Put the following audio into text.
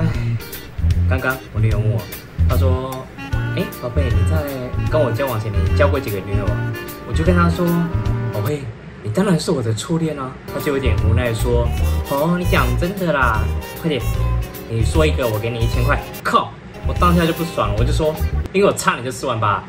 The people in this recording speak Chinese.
哎，刚刚我女友问我，她说：“哎，宝贝，你在跟我交往前，你交过几个女友啊？”我就跟她说：“宝贝，你当然是我的初恋啊。”她就有点无奈说：“哦，你讲真的啦，快点，你说一个，我给你一千块。”靠！我当下就不爽了，我就说：“因为我差你这四万八。”